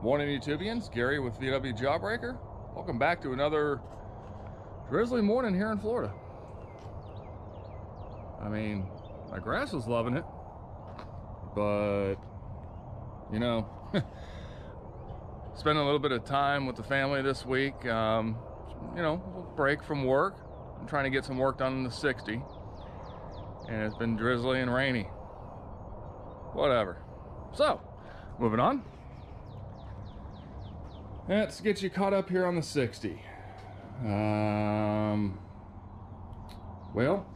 Morning YouTubians, Gary with VW Jawbreaker. Welcome back to another drizzly morning here in Florida. I mean, my grass is loving it, but you know, spending a little bit of time with the family this week. Um, you know, break from work. I'm trying to get some work done in the 60, and it's been drizzly and rainy. Whatever. So, moving on. Let's get you caught up here on the 60. Um, well,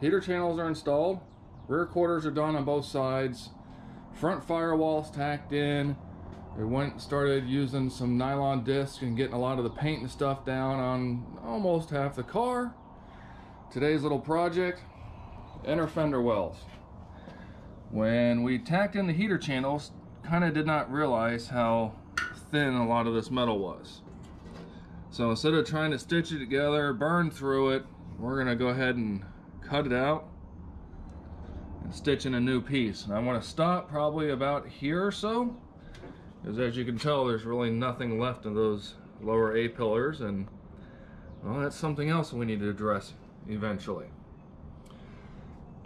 heater channels are installed. Rear quarters are done on both sides. Front firewall's tacked in. We went started using some nylon discs and getting a lot of the paint and stuff down on almost half the car. Today's little project, inner fender wells. When we tacked in the heater channels, kind of did not realize how thin a lot of this metal was. So instead of trying to stitch it together, burn through it, we're gonna go ahead and cut it out and stitch in a new piece. And I wanna stop probably about here or so, because as you can tell, there's really nothing left of those lower A-pillars, and well, that's something else we need to address eventually.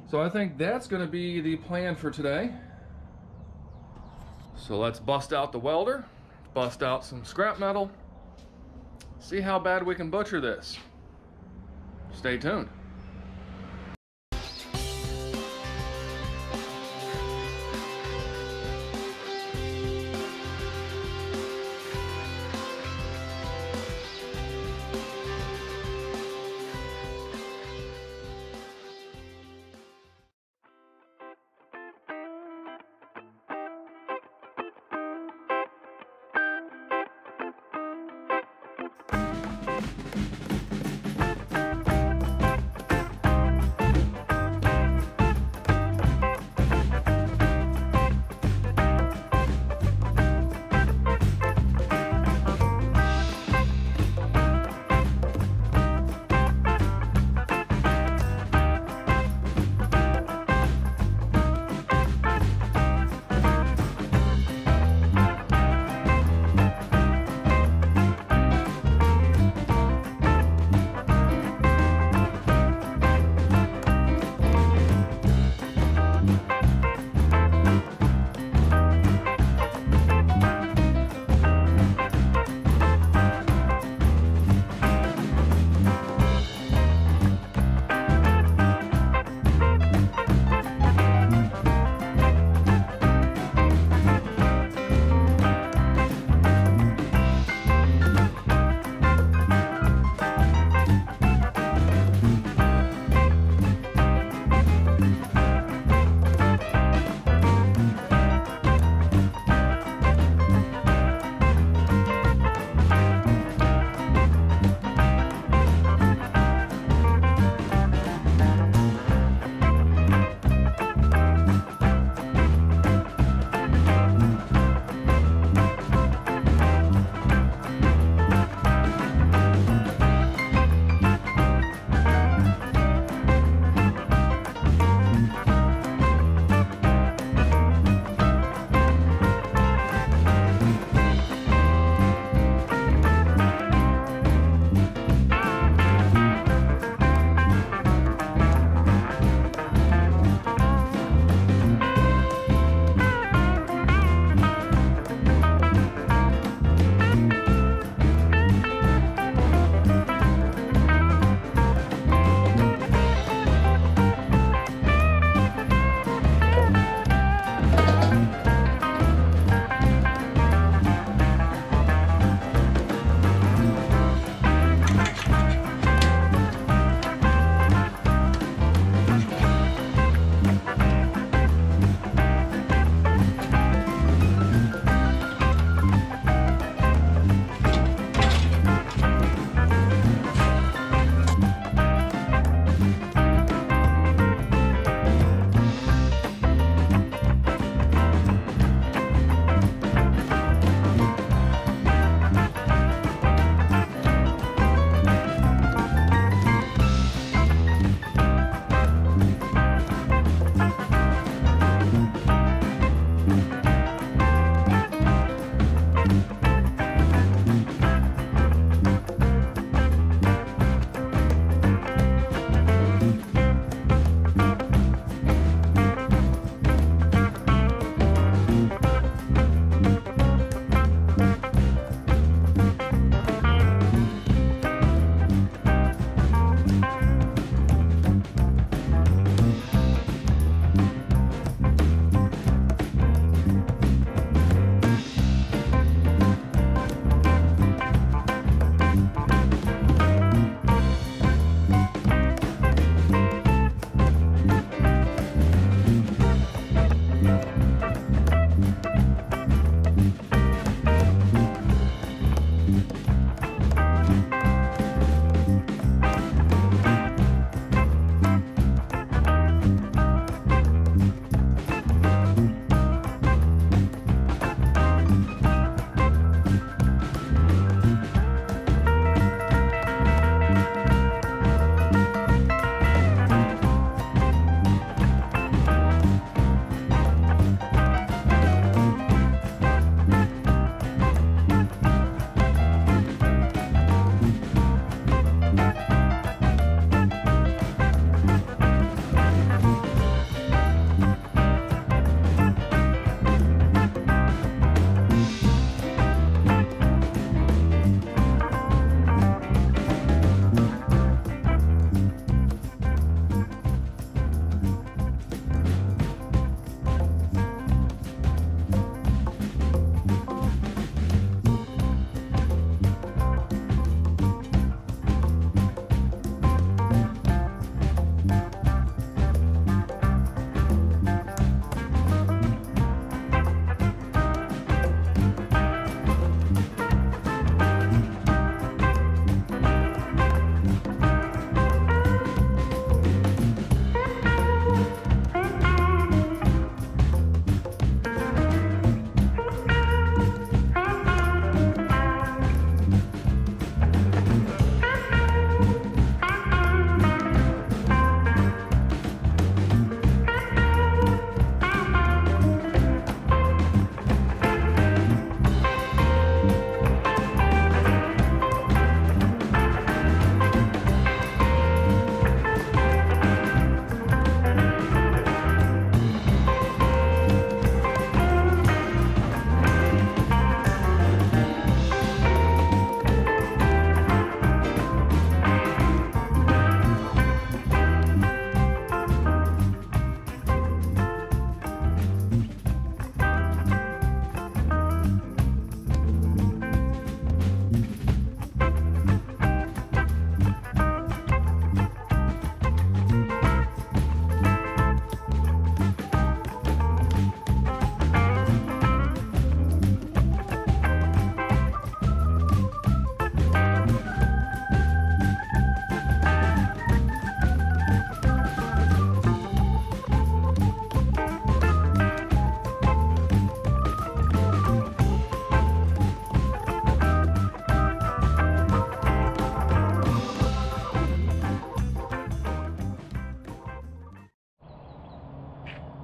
So I think that's gonna be the plan for today. So let's bust out the welder bust out some scrap metal, see how bad we can butcher this. Stay tuned.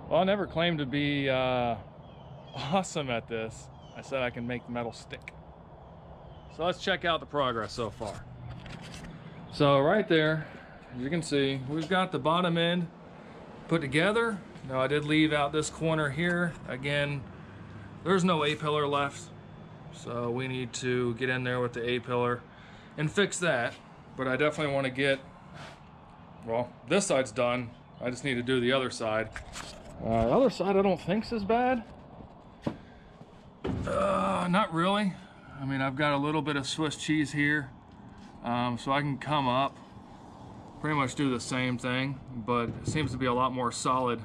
Well, I never claimed to be uh, awesome at this. I said I can make the metal stick. So let's check out the progress so far. So right there, as you can see, we've got the bottom end put together. Now I did leave out this corner here. Again, there's no A-pillar left. So we need to get in there with the A-pillar and fix that. But I definitely want to get, well, this side's done. I just need to do the other side. Uh, the other side I don't think's as bad. Uh, not really. I mean, I've got a little bit of Swiss cheese here. Um, so I can come up, pretty much do the same thing, but it seems to be a lot more solid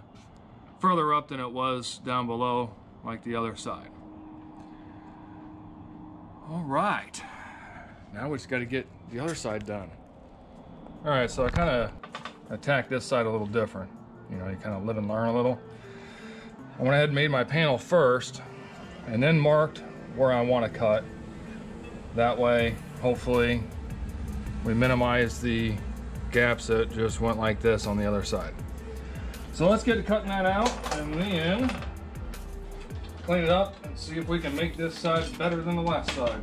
further up than it was down below, like the other side. All right, now we just got to get the other side done. All right, so I kind of attacked this side a little different. You know, you kind of live and learn a little. I went ahead and made my panel first, and then marked where I want to cut. That way, hopefully, we minimize the gaps that just went like this on the other side. So let's get to cutting that out and then clean it up and see if we can make this side better than the last side.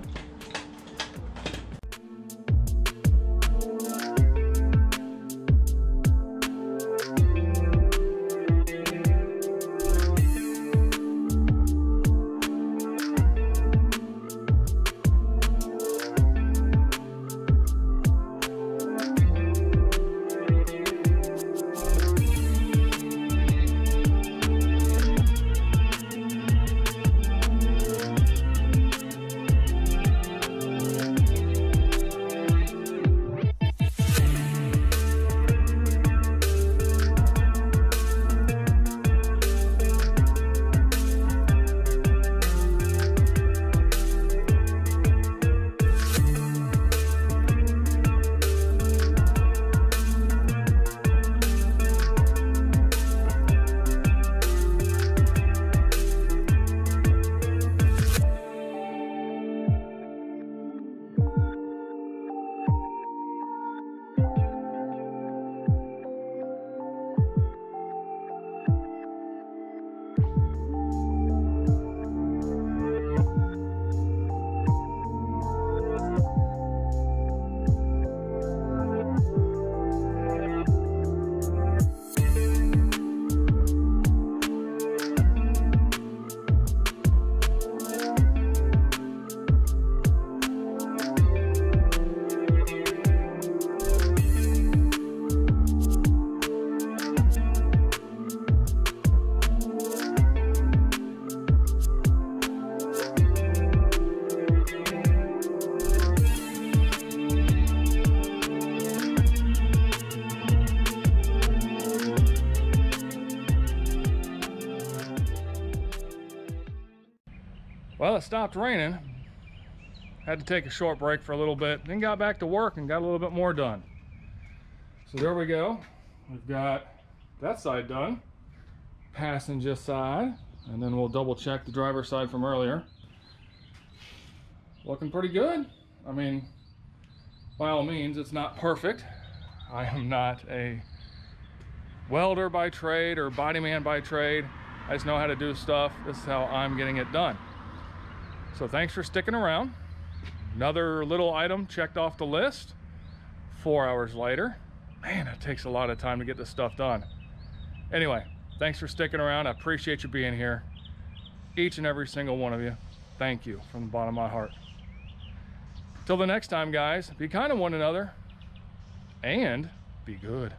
Well, it stopped raining. Had to take a short break for a little bit, then got back to work and got a little bit more done. So there we go. We've got that side done. Passenger side, and then we'll double check the driver side from earlier. Looking pretty good. I mean, by all means, it's not perfect. I am not a welder by trade or body man by trade. I just know how to do stuff. This is how I'm getting it done. So thanks for sticking around. Another little item checked off the list. Four hours later. Man, it takes a lot of time to get this stuff done. Anyway, thanks for sticking around. I appreciate you being here. Each and every single one of you. Thank you from the bottom of my heart. Till the next time, guys, be kind to one another and be good.